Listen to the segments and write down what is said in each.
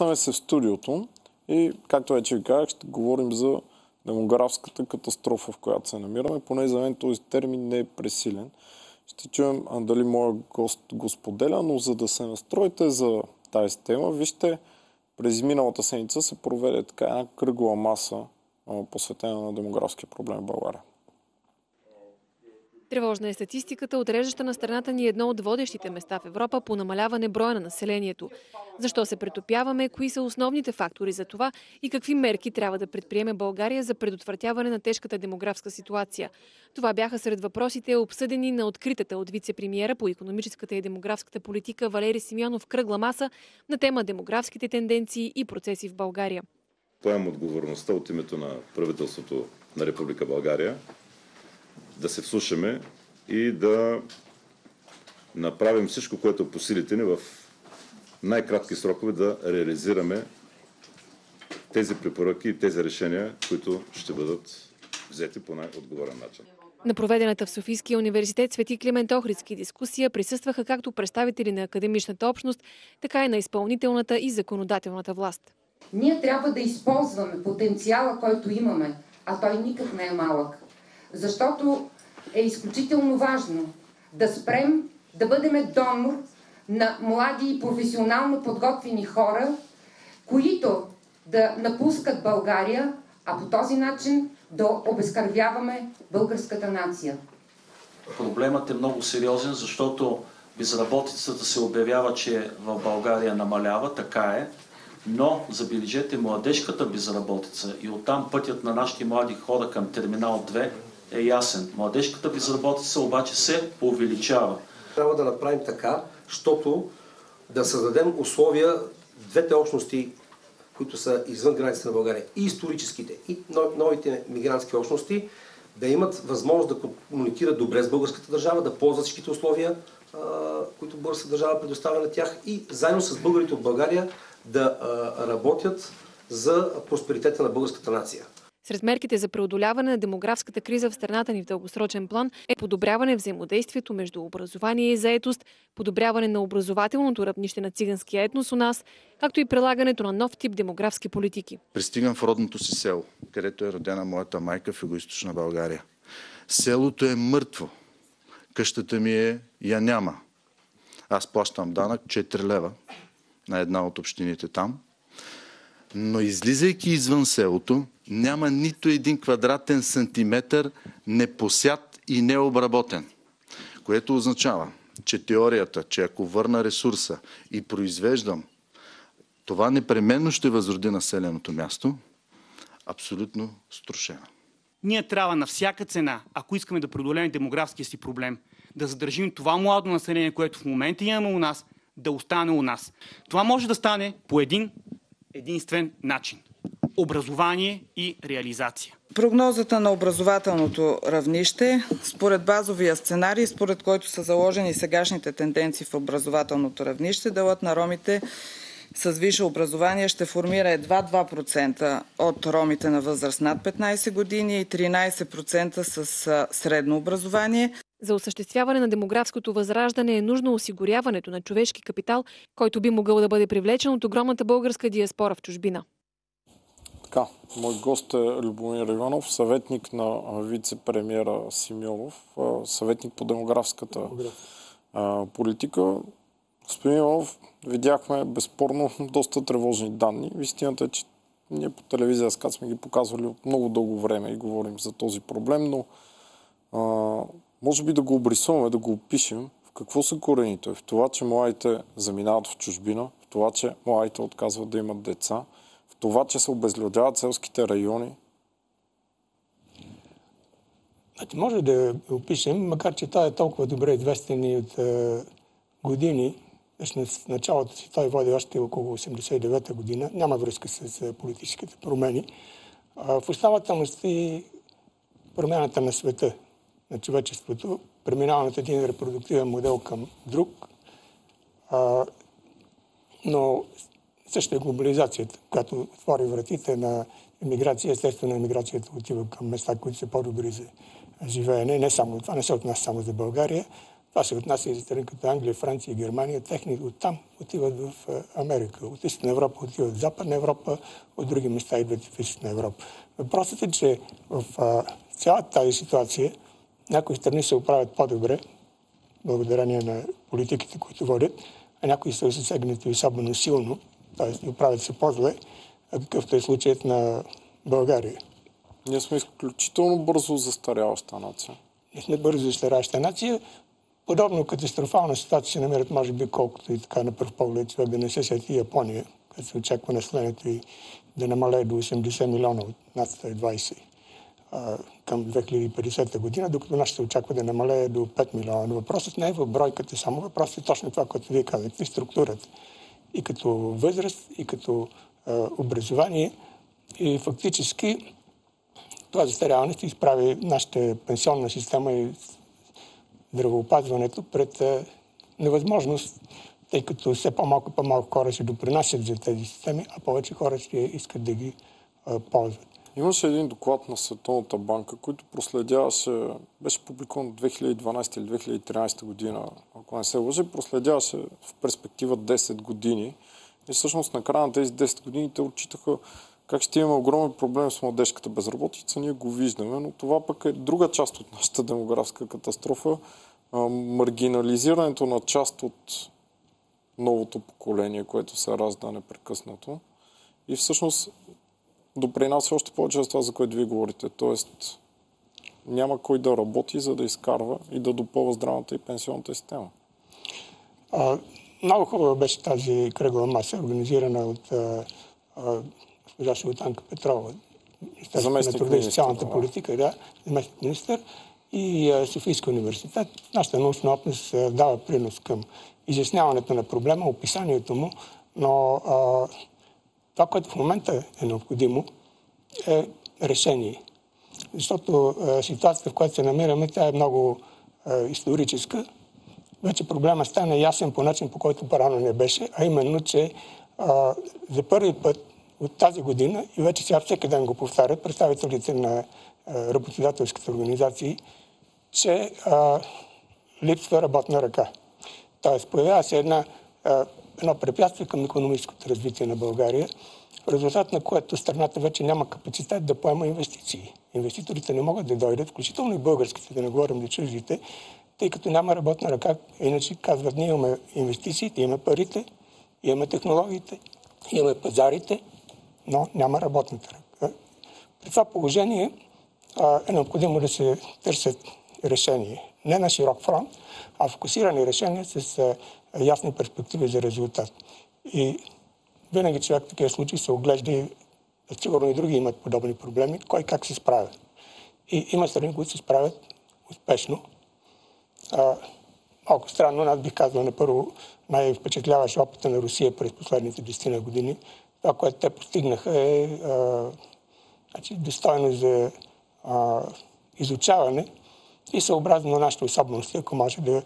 Връщаме се в студиото и, както вече ви казах, ще говорим за демографската катастрофа, в която се намираме. Поне за мен този термин не е пресилен. Ще чуем а, дали моят гост го споделя, но за да се настроите за тази тема, вижте, през миналата седмица се проведе така една кръгла маса, посветена на демографския проблем в България. Тревожна е статистиката, отреждаща на страната ни едно от водещите места в Европа по намаляване броя на населението. Защо се претопяваме, кои са основните фактори за това и какви мерки трябва да предприеме България за предотвратяване на тежката демографска ситуация. Това бяха сред въпросите, обсъдени на откритата от вице-премиера по економическата и демографската политика Валери Симеонов кръгла маса на тема демографските тенденции и процеси в България. Поемам отговорността от името на правителството на Република България да се вслушаме и да направим всичко, което е по силите ни в най-кратки срокове да реализираме тези препоръки и тези решения, които ще бъдат взети по най-отговорен начин. На проведената в Софийския университет Свети Климент Охридски дискусия присъстваха както представители на академичната общност, така и на изпълнителната и законодателната власт. Ние трябва да използваме потенциала, който имаме, а той никак не е малък. Защото е изключително важно да спрем да бъдем донор на млади и професионално подготвени хора, които да напускат България, а по този начин да обезкървяваме българската нация. Проблемът е много сериозен, защото безработицата се обявява, че в България намалява, така е, но забележете младежката безработица и оттам пътят на нашите млади хора към терминал 2 е ясен. Младежката безработица обаче се увеличава. Трябва да направим така, защото да създадем условия двете общности, които са извън границите на България, и историческите, и новите мигрантски общности, да имат възможност да комуникират добре с българската държава, да ползват всичките условия, които българската държава предоставя на тях и заедно с българите от България да работят за просперитета на българската нация. Сред мерките за преодоляване на демографската криза в страната ни в дългосрочен план е подобряване взаимодействието между образование и заетост, подобряване на образователното равнище на циганския етнос у нас, както и прилагането на нов тип демографски политики. Пристигам в родното си село, където е родена моята майка в Юго-Источна България. Селото е мъртво. Къщата ми е я няма. Аз плащам данък 4 лева на една от общините там. Но излизайки извън селото, няма нито един квадратен сантиметър непосят и необработен. Което означава, че теорията, че ако върна ресурса и произвеждам, това непременно ще възроди населеното място, абсолютно струшена. Ние трябва на всяка цена, ако искаме да преодолеем демографския си проблем, да задържим това младо население, което в момента имаме у нас, да остане у нас. Това може да стане по един единствен начин образование и реализация. Прогнозата на образователното равнище, според базовия сценарий, според който са заложени сегашните тенденции в образователното равнище, делът на ромите с висше образование ще формира едва 2% от ромите на възраст над 15 години и 13% с средно образование. За осъществяване на демографското възраждане е нужно осигуряването на човешки капитал, който би могъл да бъде привлечен от огромната българска диаспора в чужбина. Така, мой гост е Любомир Иванов, съветник на вице-премьера Симеонов, съветник по демографската политика. Господин Иванов, видяхме безспорно доста тревожни данни. Истината е, че ние по телевизия СКАТ сме ги показвали от много дълго време и говорим за този проблем, но може би да го обрисуваме, да го опишем. В какво са корените? В това, че младите заминават в чужбина, в това, че младите отказват да имат деца – това, че се обезлюдяват селските райони? Значи, може да опишем, макар че той е толкова добре известен и от е, години, в началото си той води още около 89-та година, няма връзка с е, политическите промени. в основата му стои промяната на света, на човечеството, преминаваме от един репродуктивен модел към друг. но също е глобализацията, която отвори вратите на емиграция. Естествено, емиграцията отива към места, които са по-добри за живеене. Не само това, не се отнася само за България, Това се отнася и за страни като Англия, Франция и Германия. Техни оттам отиват в Америка. От Източна Европа отиват в Западна Европа, от други места идват в Източна Европа. Въпросът е, че в цялата тази ситуация някои страни се оправят по-добре, благодарение на политиките, които водят, а някои са засегнати особено силно, т.е. оправят се по-зле, какъвто е случаят на България. Ние сме изключително бързо застаряваща нация. Ние сме бързо застаряваща нация. Подобно катастрофална ситуация се намерят, може би, колкото и така на пръв поглед човек да не се сети Япония, като се очаква населението и да намалее до 80 милиона от над 120 към 2050 година, докато нашата се очаква да намалее до 5 милиона. Но въпросът не е в бройката само, въпросът е точно това, което вие казахте, структурата. И като възраст, и като а, образование. И фактически това застаряване ще изправи нашата пенсионна система и здравеопазването пред а, невъзможност, тъй като все по-малко по-малко хора ще допринасят за тези системи, а повече хора ще искат да ги а, ползват. Имаше един доклад на Световната банка, който проследяваше, беше публикуван 2012 или 2013 година, ако не се лъжи, проследяваше в перспектива 10 години. И всъщност на края на тези 10 години те отчитаха как ще имаме огромен проблем с младежката безработица. Ние го виждаме, но това пък е друга част от нашата демографска катастрофа. Маргинализирането на част от новото поколение, което се ражда непрекъснато. И всъщност допринася още повече за това, за което вие говорите. Тоест, няма кой да работи, за да изкарва и да допълва здравната и пенсионната система. А, много хубава беше тази кръгла маса, организирана от госпожа Султанка Петрова, заместник на труда и социалната да. политика, да, заместник министър и а, Софийска университет. Нашата научна опност а, дава принос към изясняването на проблема, описанието му, но а, това, което в момента е необходимо, е решение. Защото е, ситуацията, в която се намираме, тя е много е, историческа. Вече проблема стана ясен по начин, по който по-рано не беше, а именно, че е, за първи път от тази година, и вече сега всеки ден го повтарят представителите на е, работодателските организации, че е, липсва работна ръка. Тоест, появява се една едно препятствие към економическото развитие на България, в резултат на което страната вече няма капацитет да поема инвестиции. Инвеститорите не могат да дойдат, включително и българските, да не говорим за чуждите, тъй като няма работна ръка. Иначе казват, ние имаме инвестициите, имаме парите, имаме технологиите, имаме пазарите, но няма работната ръка. При това положение е необходимо да се търсят решения. Не на широк фронт, а фокусирани решения с ясни перспективи за резултат. И винаги човек в такива случаи се оглежда и сигурно и други имат подобни проблеми, кой как се справя. И има страни, които се справят успешно. А, малко странно, аз бих казал на първо най-впечатляващ опита на Русия през последните 10 години. Това, което те постигнаха е а, значи, достойно за а, изучаване и съобразно на нашите особености, ако може да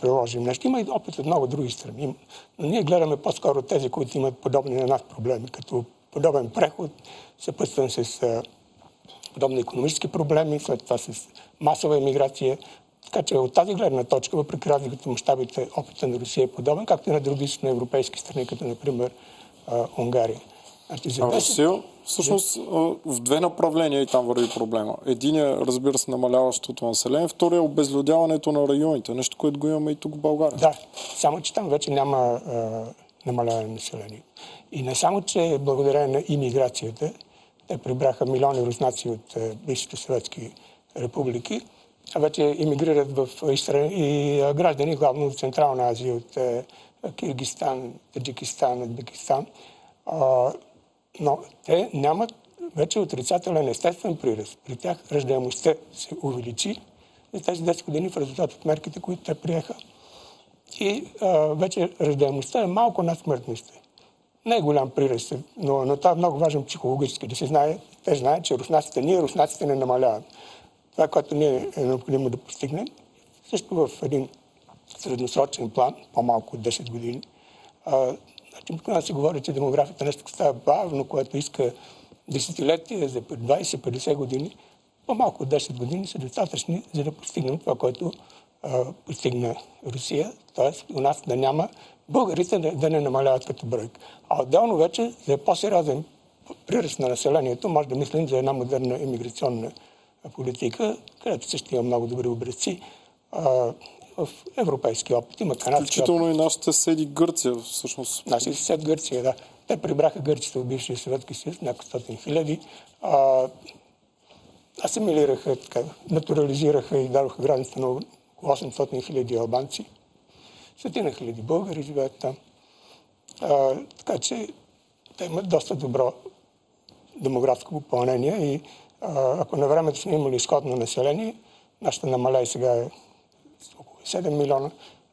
приложим нещо. Има и опит от много други страни. Но ние гледаме по-скоро тези, които имат подобни на нас проблеми, като подобен преход, съпътстван с подобни економически проблеми, след това с масова емиграция. Така че от тази гледна точка, въпреки разликата мащабите, опита на Русия е подобен, както и на други европейски страни, като например Унгария. А Русия всъщност в две направления и там върви проблема. Единият, разбира се, намаляващото население, втория е обезлюдяването на районите, нещо, което го имаме и тук в България. Да, само че там вече няма а, намаляване на население. И не само, че благодарение на иммиграцията, те прибраха милиони руснаци от бившите съветски републики, а вече иммигрират в и, и граждани, главно от Централна Азия, от Киргистан, Таджикистан, Узбекистан но те нямат вече отрицателен естествен приръст. При тях ръждаемостта се увеличи за тези 10 години в резултат от мерките, които те приеха. И а, вече ръждаемостта е малко над смъртността. Не е голям приръст, но, но това е много важно психологически, да се знае. Те знаят, че руснаците, ние руснаците не намаляват. Това, което ние е необходимо да постигнем, също в един средносрочен план, по-малко от 10 години, а, Обикновено се говори, че демографията нещо става бавно, което иска десетилетия за 20-50 години. По-малко от 10 години са достатъчни, за да постигнем това, което постигна Русия, т.е. у нас да няма българите да, да не намаляват като бройка. А отделно вече за по-сериозен приръст на населението може да мислим за една модерна иммиграционна политика, където също има много добри образци в европейски опит. Има канадски Включително опит. и нашите съседи Гърция, всъщност. Нашите съсед Гърция, да. Те прибраха гърците от бившия Съветски съюз, няколко хиляди. А, асимилираха, така, натурализираха и дадоха границата на 800 хиляди албанци. Стотина хиляди българи живеят там. А, така че те имат доста добро демографско попълнение и а, ако на времето сме имали изходно население, нашата намаля и сега е около 7 милиона,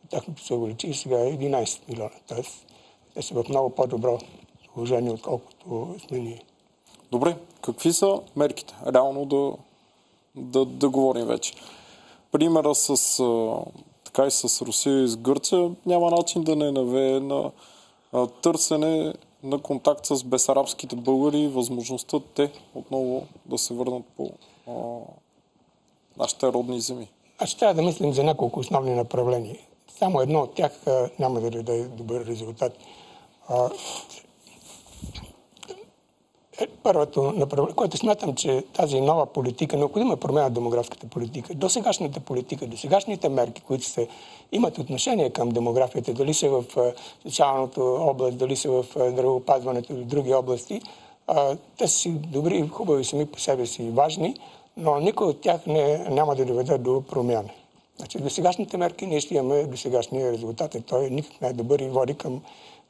тяхното се увеличи и сега е 11 милиона. Тоест, те са в много по-добро положение, отколкото сме ние. Добре, какви са мерките? Реално да, да, да говорим вече. Примера с, така и с Русия и с Гърция няма начин да не навее на търсене на контакт с бесарабските българи и възможността те отново да се върнат по а, нашите родни земи. Аз трябва да мислим за няколко основни направления. Само едно от тях а, няма да даде добър резултат. А, е първото направление, което смятам, че тази нова политика, необходима е промяна демографската политика. До сегашната политика, до сегашните мерки, които се имат отношение към демографията, дали са в социалната област, дали са в здравеопазването или други области, те са добри, хубави сами по себе си важни, но никой от тях не, няма да доведе до промяна. Значи, до сегашните мерки ние ще имаме до сегашния резултат. Той никак не е добър и води към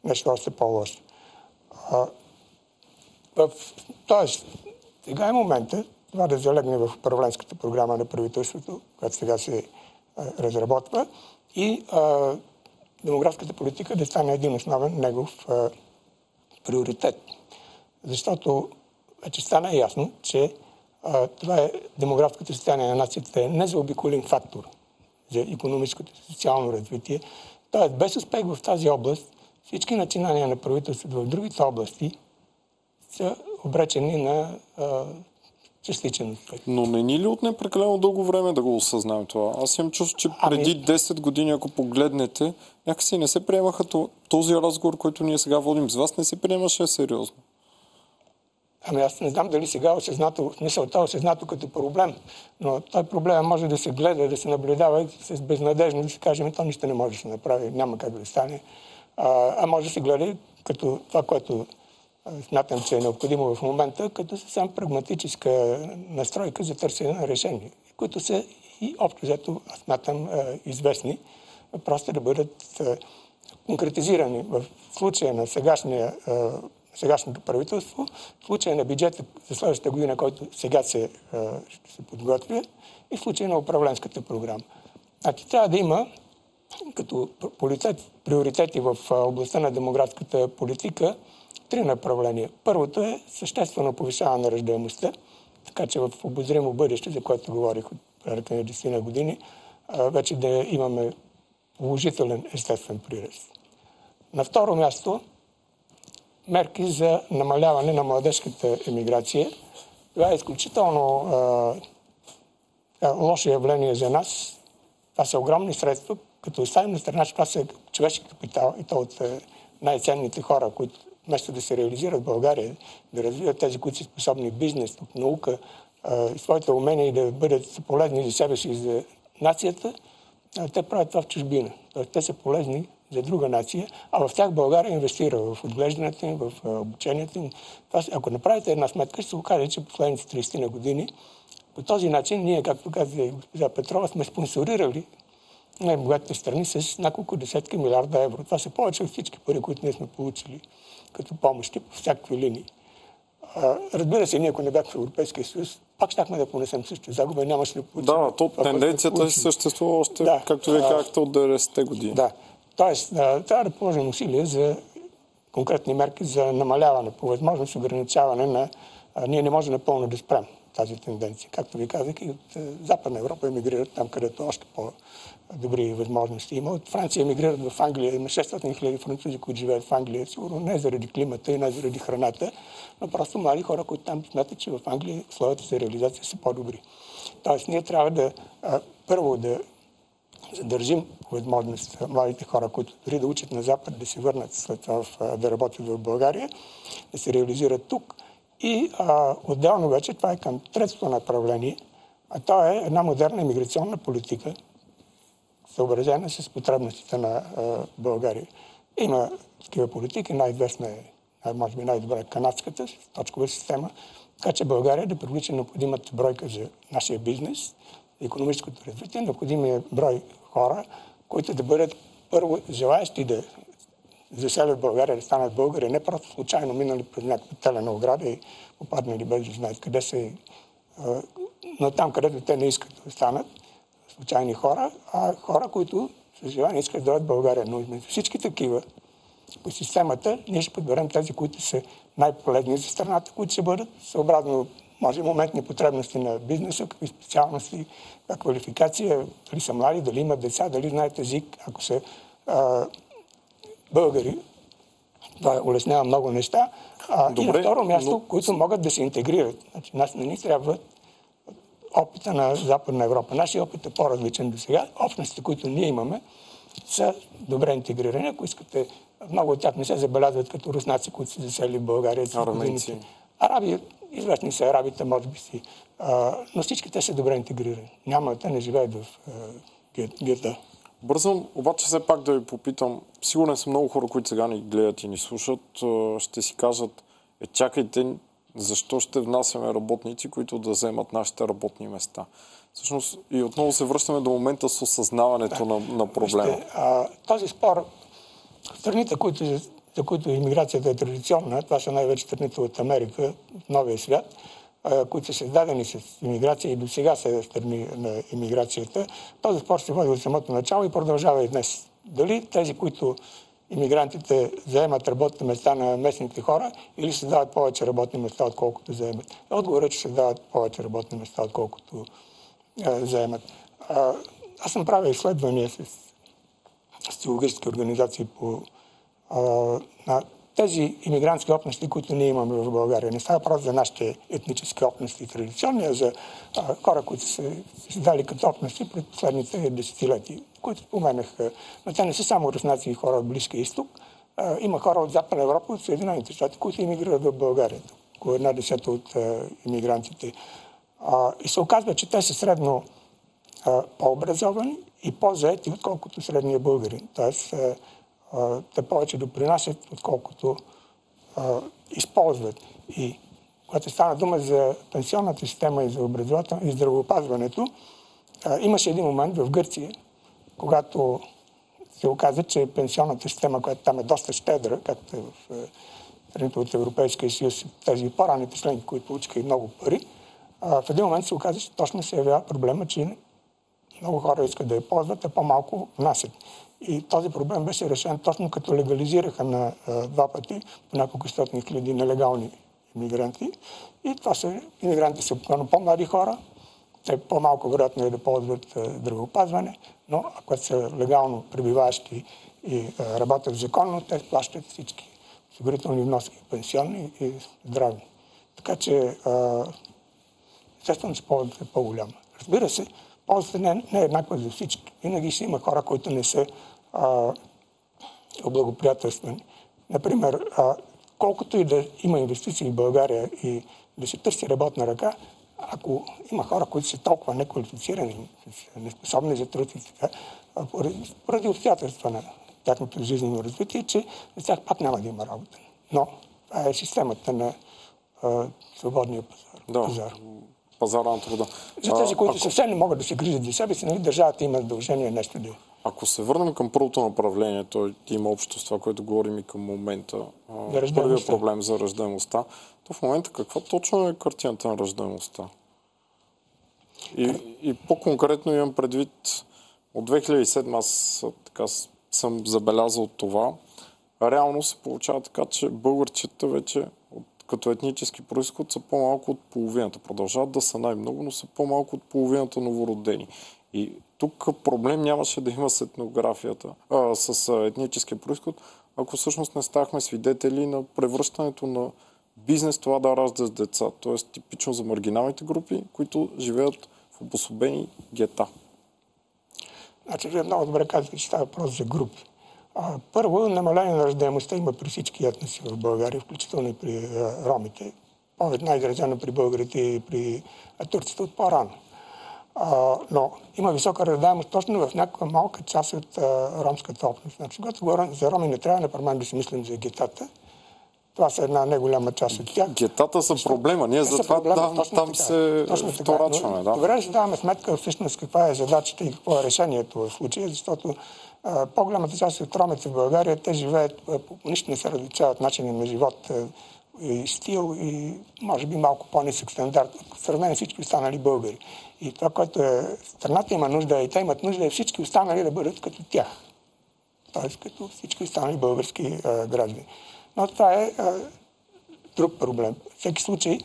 нещо още по-лошо. Тоест, сега е момента това да залегне в управленската програма на правителството, която сега се а, разработва и а, демографската политика да стане един основен негов а, приоритет. Защото вече стана ясно, че това е демографското състояние на нацията е незаобиколен фактор за економическото и социално развитие. Тоест, без успех в тази област, всички начинания на правителството в другите области са обречени на а, частичен успех. Но не ни ли отне прекалено дълго време да го осъзнаем това? Аз имам чувство, че ами- преди ами... 10 години, ако погледнете, някакси не се приемаха този разговор, който ние сега водим с вас, не се приемаше сериозно. Ами аз не знам дали сега осъзнато, мисълта е осъзнато като проблем, но той проблем може да се гледа, да се наблюдава с безнадежно да се каже, ами то нищо не може да се направи, няма как да стане. А, а може да се гледа като това, което смятам, че е необходимо в момента, като съвсем прагматическа настройка за търсене на решения, които са и общо взето, аз смятам, известни, просто да бъдат конкретизирани в случая на сегашния, сегашното правителство, в случая на бюджета за следващата година, който сега се, се подготвя, и в случая на управленската програма. Значи трябва да има като приоритети в областта на демографската политика три направления. Първото е съществено повишаване на ръждаемостта, така че в обозримо бъдеще, за което говорих от порядъка на 10 на години, вече да имаме положителен естествен приръст. На второ място, мерки за намаляване на младежката емиграция. Това е изключително а, лошо явление за нас. Това са огромни средства, като оставим на страна, че това са човешки капитал и то от най-ценните хора, които вместо да се реализират в България, да развиват тези, които са способни бизнес, в наука, своите умения и да бъдат полезни за себе си и за нацията, те правят това в чужбина. Тоест, те са полезни за друга нация, а в тях България инвестира в отглеждането им, в обучението им. Това, ако направите една сметка, ще се окаже, че последните 30 на години по този начин ние, както каза госпожа Петрова, сме спонсорирали най-богатите страни с няколко десетки милиарда евро. Това са повече от всички пари, които ние сме получили като помощи по всякакви линии. А, разбира се, ние ако не бяхме в Европейския съюз, пак щяхме да понесем също загуба и нямаше да получим. Да, то тенденцията да съществува още, да, както вие казахте, от 90-те години. Да. Тоест, трябва да положим усилия за конкретни мерки за намаляване, по възможност ограничаване на... Ние не можем напълно да спрем тази тенденция. Както ви казах, и от Западна Европа емигрират там, където още по добри възможности има. От Франция емигрират в Англия. Има 600 хиляди французи, които живеят в Англия. Сигурно не заради климата и не заради храната, но просто млади хора, които там смятат, че в Англия условията за реализация са по-добри. Тоест, ние трябва да първо да задържим възможност младите хора, които дори да учат на Запад, да се върнат след това да работят в България, да се реализират тук. И а, отделно вече това е към третото направление, а то е една модерна иммиграционна политика, съобразена с потребностите на а, България. Има такива политики, най-известна е, може би най-добра е канадската точкова система, така че България да привлича необходимата бройка за нашия бизнес, економическото развитие, необходимия брой хора, които да бъдат първо желаящи да заселят България, да станат българи, не просто случайно минали през някаква телена ограда и попаднали без да знаят къде са. Но там, където те не искат да станат случайни хора, а хора, които с желание искат да дойдат в България. Но между всички такива по системата ние ще подберем тези, които са най-полезни за страната, които ще бъдат съобразно може моментни потребности на бизнеса, какви специалности, квалификация, дали са млади, дали имат деца, дали знаят език, ако са а, българи. Това улеснява много неща. А, Добре, и на второ място, но... които могат да се интегрират. Значи, нас не ни трябва опита на Западна Европа. Нашия опит е по-различен до сега. Общностите, които ние имаме, са добре интегрирани. Ако искате, много от тях не се забелязват като руснаци, които са засели в България. Арменци. Араби, известни са арабите, може би си. А, но всички те са добре интегрирани. Няма, те не живеят в гета. Бързам, обаче все пак да ви попитам. Сигурен съм много хора, които сега ни гледат и ни слушат, ще си кажат, е, чакайте, защо ще внасяме работници, които да вземат нашите работни места? Всъщност и отново се връщаме до момента с осъзнаването да. на, на проблема. Вижте, а, този спор, страните, които, за които иммиграцията е традиционна, това са най-вече страните от Америка, новия свят, които са създадени с иммиграция и до сега са страни на иммиграцията. Този спор се води от самото начало и продължава и днес. Дали тези, които иммигрантите заемат работни места на местните хора или се дават повече работни места, отколкото заемат? Отговорът е, че се дават повече работни места, отколкото заемат. Аз съм правил изследвания с социологически организации по на тези иммигрантски общности, които ние имаме в България. Не става просто за нашите етнически общности традиционни, а за а, хора, които са се дали като общности пред последните десетилетия, които споменах. Но те не са само руснаци и хора от Близкия изток. А, има хора от Западна Европа, от Съединените щати, които иммигрират в България. Около една десета от а, иммигрантите. А, и се оказва, че те са средно по-образовани и по-заети, отколкото средния българин. Тоест, а, те повече допринасят, отколкото а, използват. И когато стана дума за пенсионната система и за образователно и здравеопазването, а, имаше един момент в Гърция, когато се оказа, че пенсионната система, която там е доста щедра, както е в страните от Европейския съюз, тези по-ранните членки, които получиха и много пари, в един момент се оказа, че точно се явява проблема, че много хора искат да я ползват, а по-малко внасят. И този проблем беше решен точно като легализираха на а, два пъти по няколко стотни хиляди нелегални иммигранти. И това са иммигранти са по-млади хора, те по-малко вероятно е да ползват здравеопазване, но ако са легално пребиващи и а, работят законно, те плащат всички осигурителни вноски, пенсионни и здравни. Така че а, естествено, че ползата е по-голяма. Разбира се, ползата не, не е еднаква за всички. Винаги ще има хора, които не са а, облагоприятелствани. Например, а, колкото и да има инвестиции в България и да се търси работна ръка, ако има хора, които са толкова неквалифицирани, неспособни за труд и така, поради, поради обстоятелства на тяхното жизнено развитие, че за тях пак няма да има работа. Но това е системата на а, свободния пазар. Да. пазар пазара на труда. За тези, които ако... съвсем не могат да се грижат за себе си, нали, държавата има задължение нещо да Ако се върнем към първото направление, то има общо с това, което говорим и към момента, първият проблем за ръждаемостта, то в момента каква точно е картината на ръждаемостта? И, и по-конкретно имам предвид от 2007 аз така съм забелязал това. Реално се получава така, че българчета вече като етнически происход са по-малко от половината. Продължават да са най-много, но са по-малко от половината новородени. И тук проблем нямаше да има с етнографията, а, с етническия происход, ако всъщност не ставахме свидетели на превръщането на бизнес това да ражда с деца. Тоест типично за маргиналните групи, които живеят в обособени гета. Значи, вие много добре казвате, че става въпрос за групи. Първо, намаление на рождаемостта има при всички етноси в България, включително и при а, ромите. Повече най-изразено при българите и при турците от по-рано. Но има висока раждаемост точно в някаква малка част от а, ромската общност. Значи, когато говорим за роми, не трябва непременно да си мислим за гетата. Това са една неголяма част от тях. Гетата са проблема. Ние затова там, там се вторачваме. Да. Добре, си даваме сметка всъщност каква е задачата и какво е решението в случая, защото а, по-голямата част от ромите в България, те живеят, по нищо не се различават начини на живот и стил и може би малко по-нисък стандарт в сравнение с всички останали българи. И това, което е, страната има нужда и те имат нужда е всички останали да бъдат като тях. Тоест като всички останали български а, граждани. Но това е а, друг проблем. В всеки случай,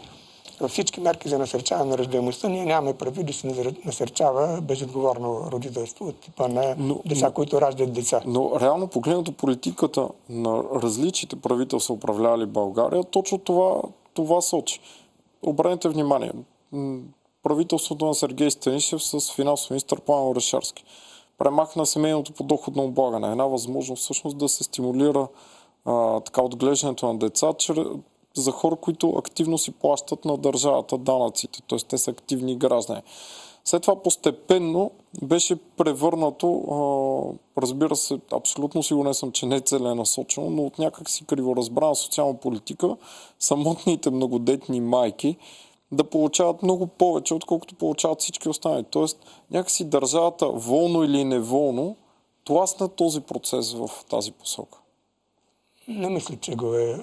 във всички мерки за насърчаване на ръждаемостта, ние нямаме прави да се насърчава безотговорно родителство от типа на но, деца, но, които раждат деца. Но реално погледнато политиката на различните правителства, управлявали България, точно това, това сочи. Обърнете внимание. Правителството на Сергей Станишев с финансов министър Пламен Орешарски премахна семейното подоходно облагане. Една възможност всъщност да се стимулира а, така отглеждането на деца чрез, за хора, които активно си плащат на държавата данъците, т.е. те са активни граждани. След това постепенно беше превърнато, а, разбира се, абсолютно сигурен съм, че не е целенасочено, но от някак си криворазбрана социална политика, самотните многодетни майки да получават много повече, отколкото получават всички останали. Тоест, някакси държавата, волно или неволно, тласна този процес в тази посока. Не мисля, че, го е,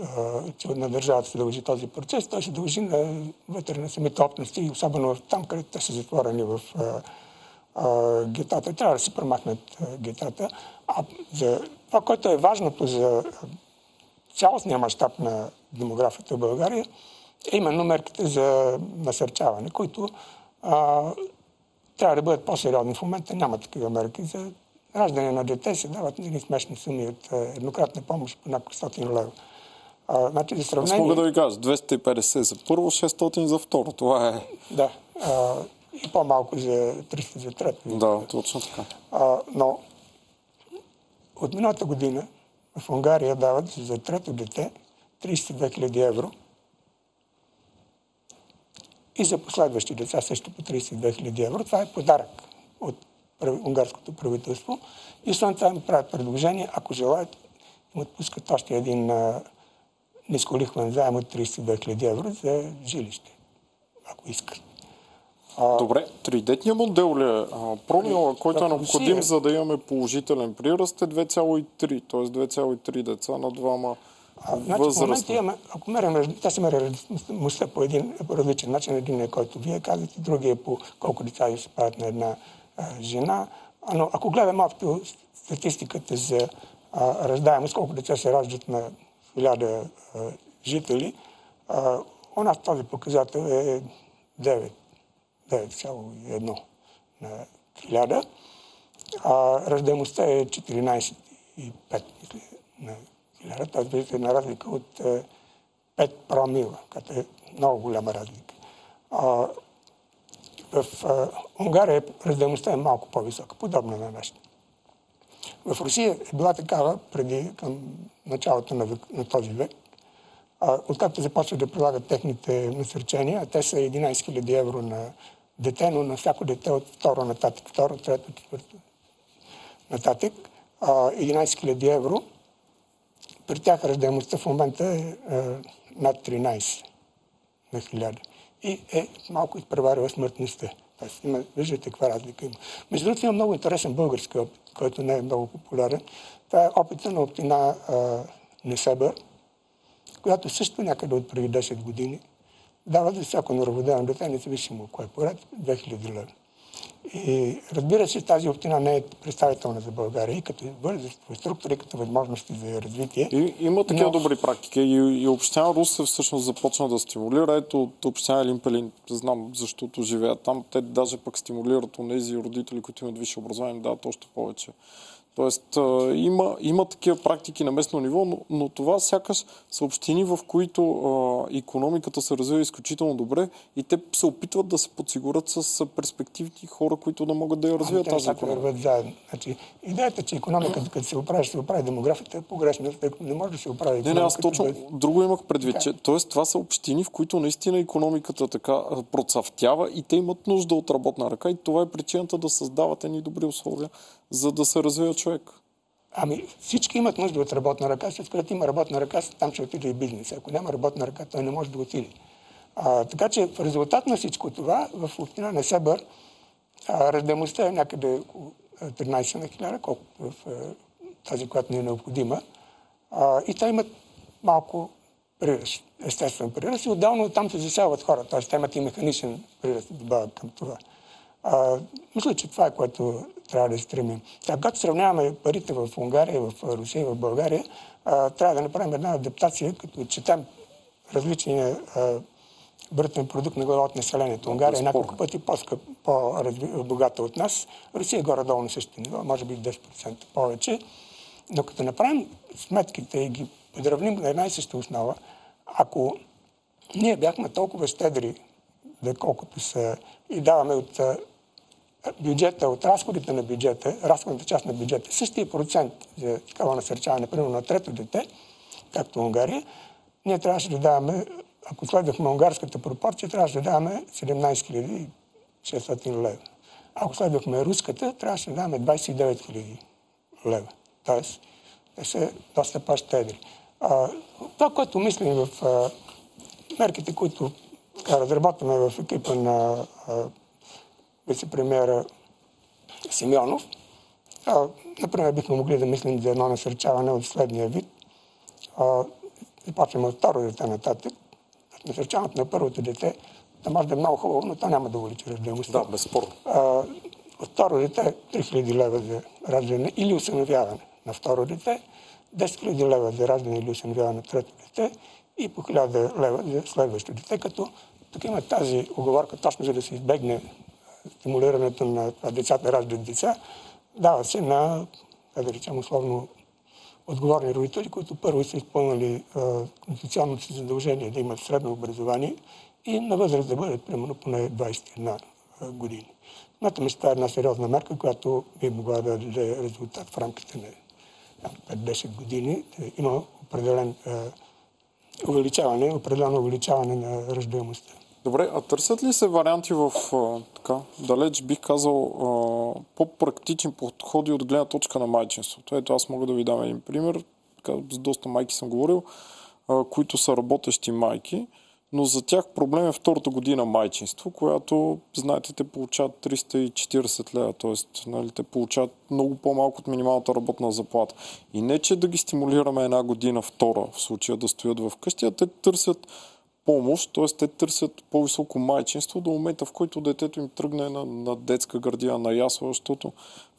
че на държавата се дължи този процес. Той се дължи на вътре на самите общности, особено там, където те са затворени в а, а, гетата. Трябва да се премахнат гетата. А за това, което е важното за цялостния мащаб на демографията в България, е именно мерките за насърчаване, които а, трябва да бъдат по-сериозни. В момента няма такива мерки за раждане на дете се дават едни смешни суми от еднократна помощ по няколко лева. А, значи, за сравнение... Аз мога да ви кажа, 250 за първо, 600 за второ. Това е... Да. А, и по-малко за 300 за трето. Да, точно така. А, но от миналата година в Унгария дават за трето дете 32 000 евро и за последващи деца също по 32 000 евро. Това е подарък от унгарското правителство. И след това ми правят предложение, ако желаят, им отпускат още един нисколихвен заем от 32 000 евро за жилище, ако искат. Добре, тридетния модел ли е? Промила, който е необходим, за да имаме положителен приръст е 2,3, т.е. 2,3 деца на двама а, значи, в момента имаме, ако мерим, те се мерят различността по един по различен начин. Един е който вие казвате, другия е по колко деца се правят на една жена. Но ако гледаме общо статистиката за раждаемост, колко деца се раждат на хиляда жители, а, у нас този показател е 9, 9,1 на хиляда. А раждаемостта е 14,5 мисля, на хиляда. Тоест, виждате една разлика от 5 промила, като е много голяма разлика. В Унгария раждаемостта е малко по-висока, подобна на нашата. В Русия е била такава преди към началото на, век, на този век. Откакто започват да прилагат техните насърчения, те са 11 000 евро на дете, но на всяко дете от второ нататък, второ, трето, четвърто нататък, а, 11 000 евро. При тях раждаемостта в момента е, е над 13 на 1000 и е малко изпреварила смъртността. Тоест, има, виждате каква разлика има. Между другото има много интересен български опит, който не е много популярен. Това е опита на община Несебър, която също някъде от преди 10 години дава за всяко новородено дете, независимо кое поред, 2000 лева. И разбира се, тази община не е представителна за България и като възрастови структури, и като възможности за развитие. И, има такива но... добри практики. И, и община Русе всъщност започна да стимулира. Ето от община Елимпелин, знам защото живеят там, те даже пък стимулират от тези родители, които имат висше образование, дават още повече Тоест а, има, има такива практики на местно ниво, но, но това сякаш са общини, в които а, економиката се развива изключително добре и те се опитват да се подсигурят с перспективни хора, които да могат да я развият Ами, тази економика. заедно. Значи, идеята, че економиката, като се оправи, ще се оправи демографията, е погрешна, не може да се оправи Не, не, аз точно без- друго имах предвид, че тоест, това са общини, в които наистина економиката така процъфтява и те имат нужда от работна ръка и това е причината да създават едни добри условия, за да се развива човек. Ами всички имат нужда от работна ръка, след като има работна ръка, там ще отиде и бизнес. Ако няма работна ръка, той не може да отиде. А, така че в резултат на всичко това, в община Несебър, а, раждаемостта е някъде около а, 13 на 1000, колкото в тази, която ни е необходима. А, и те имат малко приръст, естествен приръст и отделно там се заселват хора, т.е. те имат и механичен приръст добавят към това. А, мисля, че това е което трябва да стремим. Сега, когато сравняваме парите в Унгария, в Русия и в България, а, трябва да направим една адаптация, като четем различния а, брутен продукт на глава от населението. Унгария е няколко пъти по-скъп, по-богата от нас. Русия е горе-долу на същото ниво, може би 10% повече. Но като направим сметките и ги подравним на една и съща основа, ако ние бяхме толкова щедри, да колкото са и даваме от бюджета, от разходите на бюджета, разходната част на бюджета, същия процент за такава насърчаване, примерно на трето дете, както Унгария, ние трябваше да даваме, ако следвахме унгарската пропорция, трябваше да даваме 17 600 лева. Ако следвахме руската, трябваше да даваме 29 000 лева. Тоест, те са доста по-щедри. Това, което мислим в а, мерките, които разработваме в екипа на а, вице-премьера Симеонов, а, например, бихме могли да мислим за едно насърчаване от следния вид. А, започваме от второ дете нататък. Насърчаването на първото дете да може да е много хубаво, но то няма да увеличи раждаемостта. Да, безспорно. От второ дете 3000 лева за раждане или усъновяване на второ дете, 10 000 лева за раждане или усъновяване на трето дете и по 1000 лева за следващо дете, като тук има тази оговорка точно за да се избегне стимулирането на децата раждат деца, дава се на, да речем условно, отговорни родители, които първо са изпълнили конституционното си задължение да имат средно образование и на възраст да бъдат примерно поне 21 а, години. Смятаме, че това е една сериозна мерка, която би могла да даде резултат в рамките на 5-10 години. Да Има определен увеличаване, определено увеличаване на раждаемостта. Добре, а търсят ли се варианти в а, така, далеч бих казал а, по-практични подходи от гледна точка на майчинството? Ето аз мога да ви дам един пример. Така, с доста майки съм говорил, а, които са работещи майки, но за тях проблем е втората година майчинство, която, знаете, те получават 340 лева, т.е. Нали, те получават много по-малко от минималната работна заплата. И не, че да ги стимулираме една година втора, в случая да стоят в къщи, а те търсят помощ, т.е. те търсят по-високо майчинство до момента, в който детето им тръгне на, на детска градина, на ясла, защото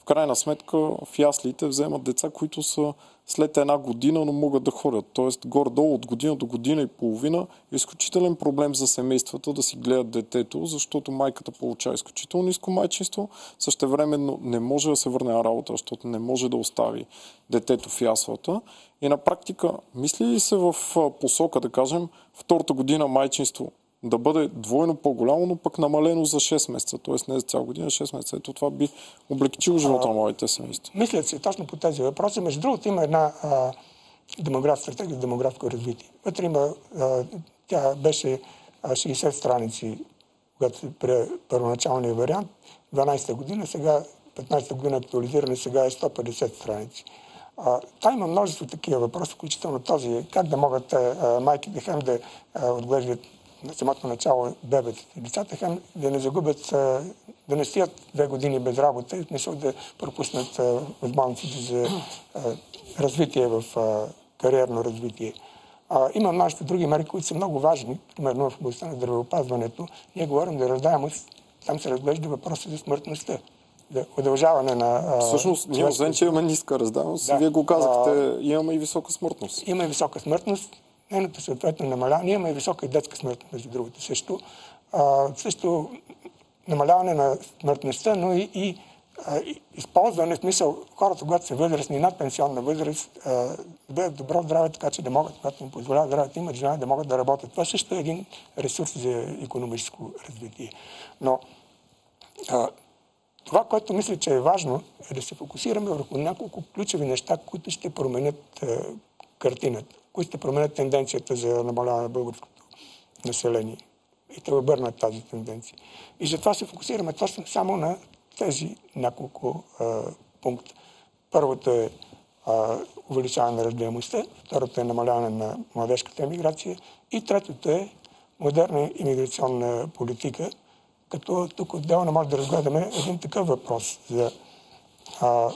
крайна сметка в яслите вземат деца, които са след една година, но могат да ходят. Тоест, горе-долу от година до година и половина е изключителен проблем за семействата да си гледат детето, защото майката получава изключително ниско майчинство, същевременно не може да се върне на работа, защото не може да остави детето в яслата. И на практика, мисли ли се в посока, да кажем, втората година майчинство да бъде двойно по-голямо, но пък намалено за 6 месеца, т.е. не за цяла година, 6 месеца. Ето това би облегчило живота на моите семейства. Мислят се точно по тези въпроси. Между другото има една а, демограф, стратегия за демографско развитие. Вътре има, а, тя беше а, 60 страници, когато се прие първоначалния вариант, 12-та година, сега 15-та година актуализиране, сега е 150 страници. А, та има множество такива въпроси, включително този как да могат а, майките хем да а, отглеждат на самото начало бебетата и децата, да не загубят, да не стоят две години без работа и не са да пропуснат възможностите за развитие в кариерно развитие. А, има множество други мерки, които са много важни, примерно в областта на здравеопазването. Ние говорим за раждаемост, там се разглежда въпроса за смъртността, за удължаване на... а, Всъщност, ние освен, че имаме ниска раздавност, Да. вие го казахте, имаме и висока смъртност. Има и висока смъртност, нейното съответно намаляване. Има и висока и детска смъртност, между другото също. А, също намаляване на смъртността, но и, и използване, в смисъл хората, когато са възрастни, над пенсионна възраст, да бъдат добро здраве, така че да могат, когато им позволява здравето, имат желание да могат да работят. Това също е един ресурс за економическо развитие. Но а, това, което мисля, че е важно, е да се фокусираме върху няколко ключови неща, които ще променят а, картината, които ще променят тенденцията за намаляване на българското население и да обърнат тази тенденция. И затова се фокусираме точно само на тези няколко а, пункта. Първото е а, увеличаване на разделимостта, второто е намаляване на младежката емиграция и третото е модерна иммиграционна политика, като тук отделно може да разгледаме един такъв въпрос за а,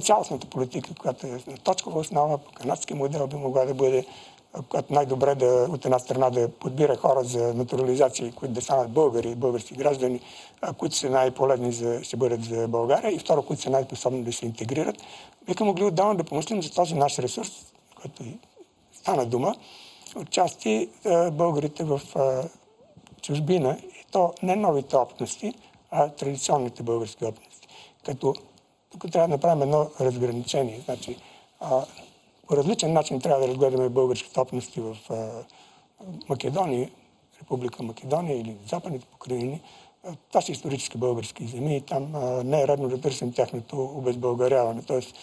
цялостната политика, която е на точкова основа, по канадски модел би могла да бъде която най-добре да, от една страна да подбира хора за натурализация, които да станат българи, български граждани, които са най-полезни за, ще бъдат за България и второ, които са най-способни да се интегрират. Биха могли отдавна да помислим за този наш ресурс, който стана дума, отчасти българите в чужбина, и то не новите общности, а традиционните български общности. Като тук трябва да направим едно разграничение. Значи, по различен начин трябва да разгледаме българските общности в Македония, Република Македония или Западните покрайнини. Това са исторически български земи и там не е редно да търсим тяхното обезбългаряване. Тоест,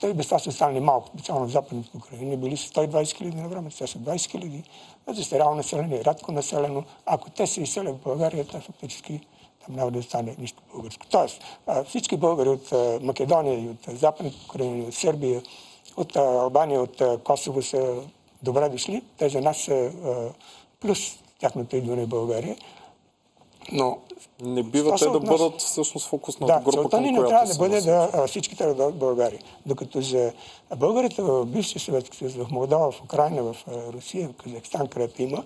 те без това са станали малко, специално в Западните Украини, били са 120 хиляди на време, сега са 20 хиляди. Застаряло население, рядко населено. Ако те се изселят в България, те фактически няма да стане нищо българско. Тоест, всички българи от Македония и от Западните Украини, от Сърбия, от Албания, от Косово са добре дошли. Те за нас са плюс тяхното идване в България. Но не бива те да бъдат всъщност фокус на да, група, целта ни не трябва да бъде да да дойдат в България. Докато за българите в бившия Съветски съюз, в Молдова, в Украина, в Русия, в Казахстан, където има,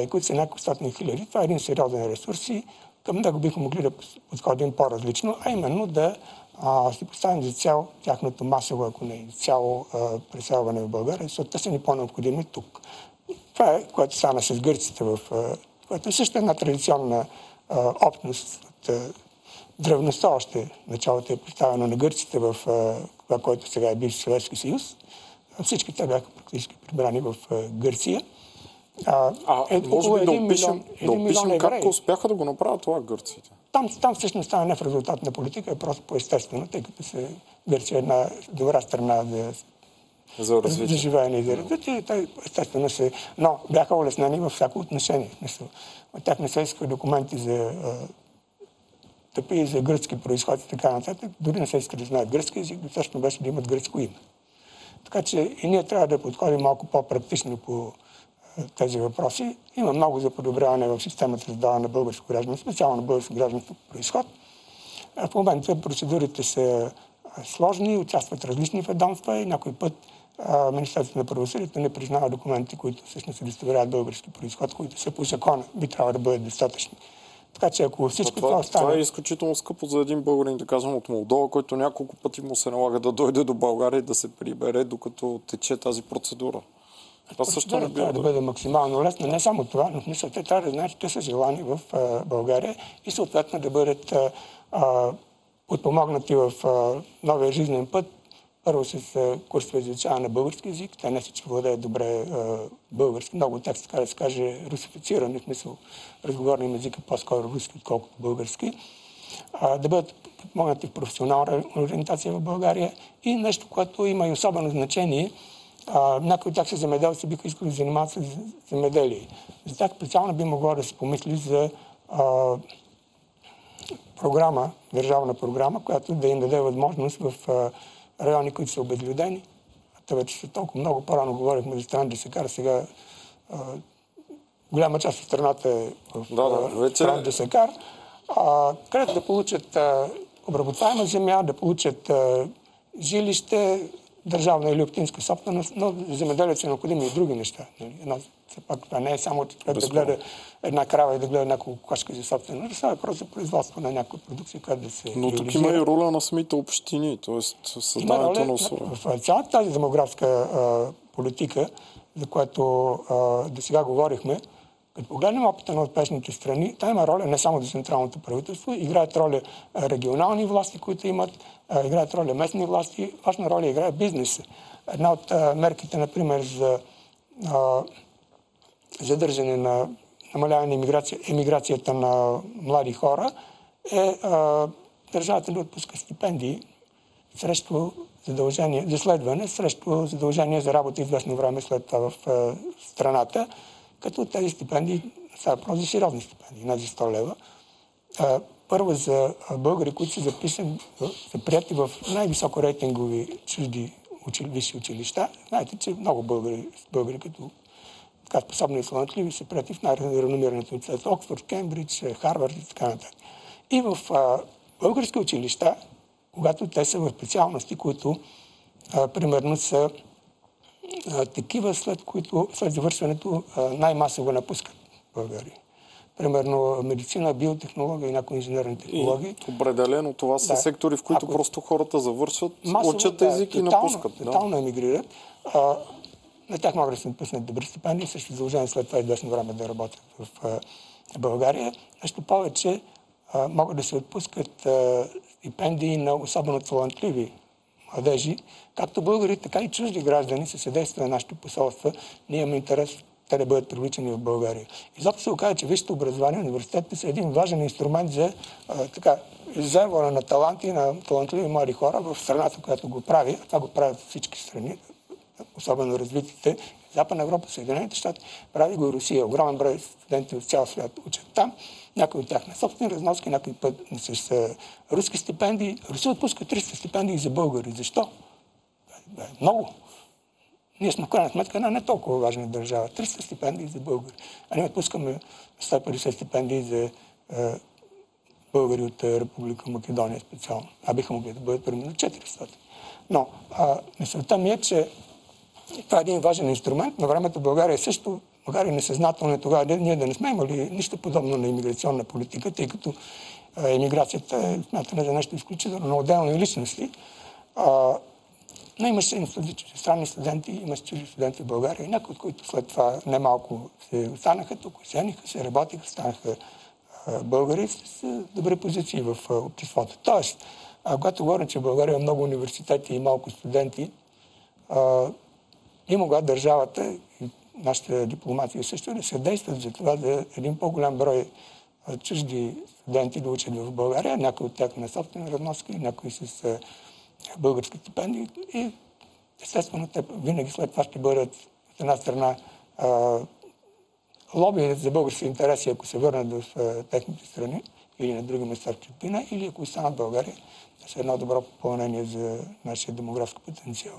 и които са няколко стотни хиляди, това е един сериозен ресурс и към него бихме могли да подходим по-различно, а именно да а, си поставим за цяло тяхното масово, ако не цяло преселване в България, защото те са ни по-необходими тук. Това е, което стана с гърците, в, което е също една традиционна а, общност от древността още. Началото е поставено на гърците в това, което сега е бивш Съветски съюз. Всички те бяха практически прибрани в Гърция. А, а е, може би да опишем, да опишем как успяха да го направят това гърците? Там, там всъщност става не в резултат на политика, е просто по-естествено, тъй като се Гърция е една добра страна за за, развитие. за живеене и за развитие. Те естествено се... Но бяха улеснени във всяко отношение. От тях не се искаха документи за тъпи за гръцки происход и така нататък. Дори не се иска да знаят гръцки език, достатъчно беше да имат гръцко име. Така че и ние трябва да подходим малко по-практично по тези въпроси. Има много за подобряване в системата за даване на българско гражданство, специално на българско гражданство по происход. В момента процедурите са сложни, участват различни ведомства и някой път Министерството на правосъдието не признава документи, които всъщност удостоверяват български происход, които са по закона, би трябвало да бъдат достатъчни. Така че ако всичко това, това остане... Това е изключително скъпо за един българин, да кажем, от Молдова, който няколко пъти му се налага да дойде до България и да се прибере, докато тече тази процедура. Това също не трябва да бъде максимално лесно. Не само това, но в смисъл те трябва да знаят, че те са желани в а, България и съответно да бъдат а, подпомогнати в а, новия жизнен път. Първо с курсове за изучаване на български язик. Те не всички владеят добре а, български. Много от тях, така да се каже, русифицирани, в смисъл разговорни езика по-скоро руски, отколкото български. А, да бъдат подпомогнати в професионална ориентация в България и нещо, което има и особено значение – някои от тях са земеделци, биха искали да занимават с земеделие. За тях специално би могло да се помисли за а, програма, държавна програма, която да им даде възможност в а, райони, които са обезлюдени. Те вече са толкова много. По-рано говорихме за страна Десекар, сега а, голяма част от страната е в да, да, вече... страна Десекар, където да получат а, обработваема земя, да получат а, жилище, държавна или общинска собственост, но земеделието са необходими и други неща. Нали? Все пак това не е само да гледа една крава и да гледа няколко кошка за собствено. Това е просто производство на някаква продукция, която да се Но тук има и роля на самите общини, т.е. създаването на условия. В цялата тази демографска а, политика, за която а, до сега говорихме, Като погледнем опита на успешните страни, там има роля не само за централното правителство, играят роля регионални власти, които имат, играят роля местни власти, важна роля играе бизнеса. Една от мерките, например, за задържане на намаляване на емиграцията на млади хора е държавата да отпуска стипендии срещу задължение за следване, срещу задължение за работа известно време след това в страната, като тези стипендии са просто сериозни стипендии, за 100 лева. Първо за българи, които са записани, са прияти в най-високо рейтингови чужди висши училища. Знаете, че много българи, българи като така способни и талантливи са прияти в най-реномираните университети Оксфорд, Кембридж, Харвард и така нататък. И в а, български училища, когато те са в специалности, които а, примерно са а, такива, след които след завършването най-масово напускат България. Примерно медицина, биотехнология и някои инженерни технологии. И определено това са да. сектори, в които Ако... просто хората завършват, масово, учат да, език и напускат. Да. Тотално емигрират. А, на тях могат да се напуснат добри стипендии, също задължение след това известно време да работят в а, България. Нещо повече, а, могат да се отпускат а, стипендии на особено талантливи младежи, както българи, така и чужди граждани се съдейства на нашите посолства. Ние имаме интерес те да бъдат привличани в България. Изобщо се оказа, че висшето образование, университетите са един важен инструмент за а, така, изземване на таланти на талантливи млади хора в страната, която го прави. А това го правят всички страни, особено развитите. Западна Европа, Съединените щати, прави го и Русия. Огромен брой студенти от цял свят учат там. Някои от тях на собствени разноски, някои път с руски стипендии. Русия отпуска 300 стипендии за българи. Защо? Много. Ние сме в крайна сметка една не толкова важна държава. 300 стипендии за българи. А ние отпускаме 150 стипендии за е, българи от е, Република Македония специално. А биха могли да бъдат примерно 400. Но а, мисълта ми е, че това е един важен инструмент. На времето България също, макар и несъзнателно е тогава, ние да не сме имали нищо подобно на иммиграционна политика, тъй като емиграцията е смятана за нещо изключително на отделни личности. А, но имаше странни студенти, имаше чужди студенти в България, някои от които след това немалко се останаха тук, сениха се, работиха, станаха българи с добри позиции в обществото. Тоест, когато говорим, че в България има много университети и малко студенти, има когато държавата нашата дипломация също да се действат за това да един по-голям брой чужди студенти да учат в България, някои от тях на собствени разноски, някои с български стипендии и естествено те винаги след това ще бъдат от една страна лоби за български интереси, ако се върнат в техните страни или на други места в чужбина, или ако останат в България, да са едно добро попълнение за нашия демографски потенциал.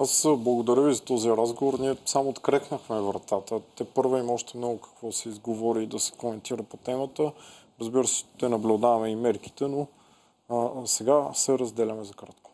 Аз благодаря ви за този разговор. Ние само открехнахме вратата. Те първа има още много какво се изговори и да се коментира по темата. Разбира се, ще наблюдаваме и мерките, но а, сега се разделяме за кратко.